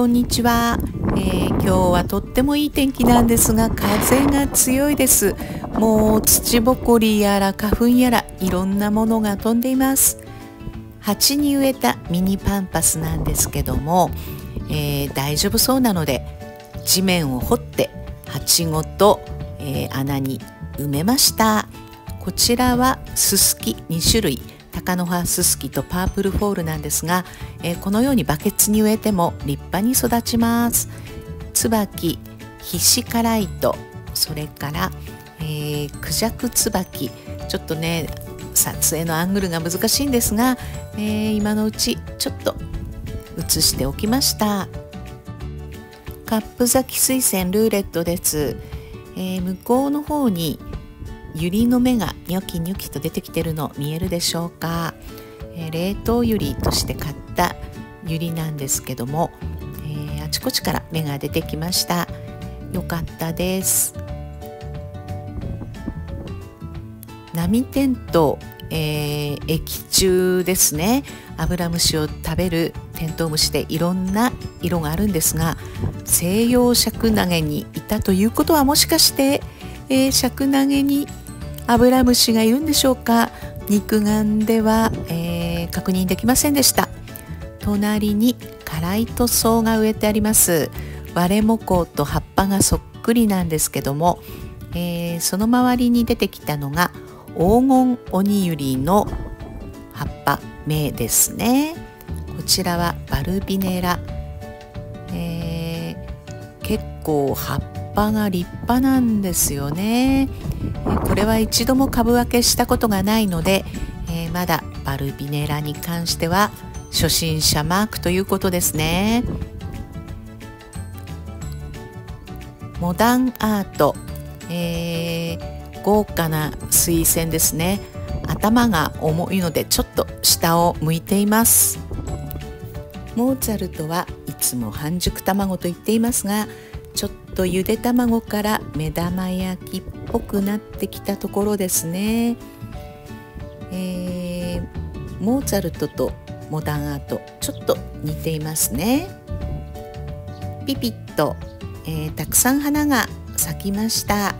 こんにちは、えー、今日はとってもいい天気なんですが風が強いです。もう土ぼこりやら花粉やらいろんなものが飛んでいます。鉢に植えたミニパンパスなんですけども、えー、大丈夫そうなので地面を掘って鉢ごと、えー、穴に埋めました。こちらはススキ2種類。鷹の葉ススキとパープルフォールなんですが、えー、このようにバケツに植えても立派に育ちます。椿ヒシカライトそれから、えー、クジャクツバキちょっとね撮影のアングルが難しいんですが、えー、今のうちちょっと写しておきました。カップ咲き水仙ルーレットです、えー、向こうの方にユリの芽がニョキニョキと出てきてるの見えるでしょうか、えー、冷凍ユリとして買ったユリなんですけども、えー、あちこちから芽が出てきました。よかったです。波テント、えー、液中ですね。アブラムシを食べるテントウムシでいろんな色があるんですが西洋シャクナゲにいたということはもしかして、えー、シャクナゲにアブラムシがいるんでしょうか？肉眼では、えー、確認できませんでした。隣にカライトソウが植えてあります。割れもこと葉っぱがそっくりなんですけども、えー、その周りに出てきたのが黄金鬼ユリの葉っぱ芽ですね。こちらはバルビネラ、えー、結構葉っぱが立派なんですよね。これは一度も株分けしたことがないので、えー、まだバルビネラに関しては初心者マークということですね。モダンアート、えー、豪華な水仙ですね。頭が重いのでちょっと下を向いています。モーツァルトはいつも半熟卵と言っていますがちょっとゆで卵から目玉焼きっぽくなってきたところですね、えー、モーツァルトとモダンアートちょっと似ていますね。ピピッと、えー、たくさん花が咲きました、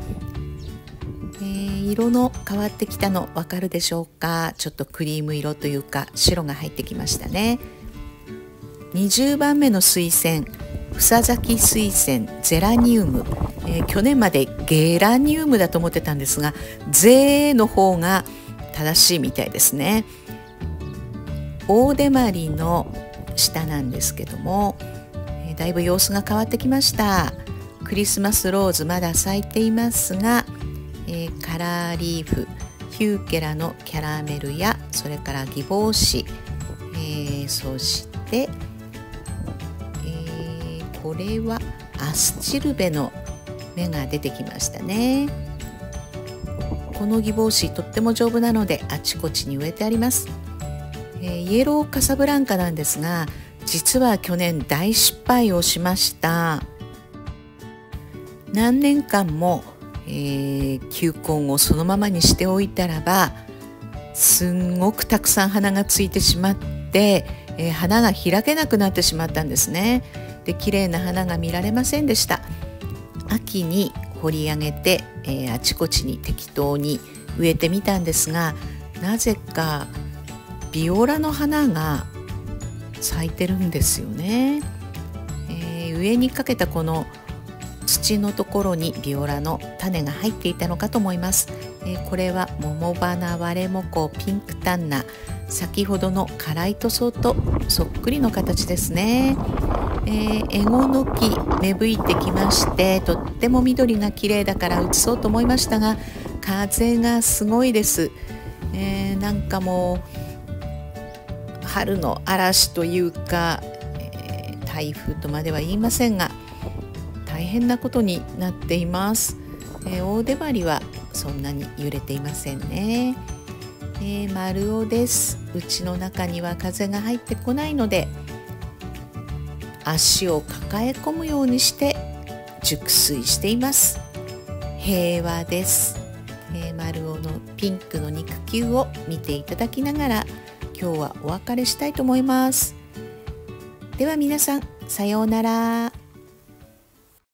えー、色の変わってきたのわかるでしょうか？ちょっとクリーム色というか白が入ってきましたね。20番目の水仙。房咲水仙ゼラニウム、えー、去年までゲラニウムだと思ってたんですがゼの方が正しいみたいですね。大手まりの下なんですけども、えー、だいぶ様子が変わってきました。クリスマスローズまだ咲いていますが、えー、カラーリーフヒューケラのキャラメルやそれからギボウシ、えー、そしてれはアスチルベの芽が出てきましたね。このギボウシとっても丈夫なのであちこちに植えてあります、えー、イエローカサブランカなんですが実は去年大失敗をしました。何年間も、えー、球根をそのままにしておいたらばすんごくたくさん花がついてしまって、えー、花が開けなくなってしまったんですね。で綺麗な花が見られませんでした。秋に掘り上げて、えー、あちこちに適当に植えてみたんですがなぜかビオラの花が咲いてるんですよね、えー、上にかけたこの土のところにビオラの種が入っていたのかと思います、えー、これは桃花割れもこピンクタンナ先ほどのカライトソウとそっくりの形ですね。えー、エゴの木芽吹いてきましてとっても緑が綺麗だから写そうと思いましたが風がすごいです、えー、なんかもう春の嵐というか、えー、台風とまでは言いませんが大変なことになっています、えー、大手張りはそんなに揺れていませんね、えー、丸尾です。うちの中には風が入ってこないので足を抱え込むようにして熟睡しています。平和です、丸尾のピンクの肉球を見ていただきながら今日はお別れしたいと思います。では皆さんさようなら。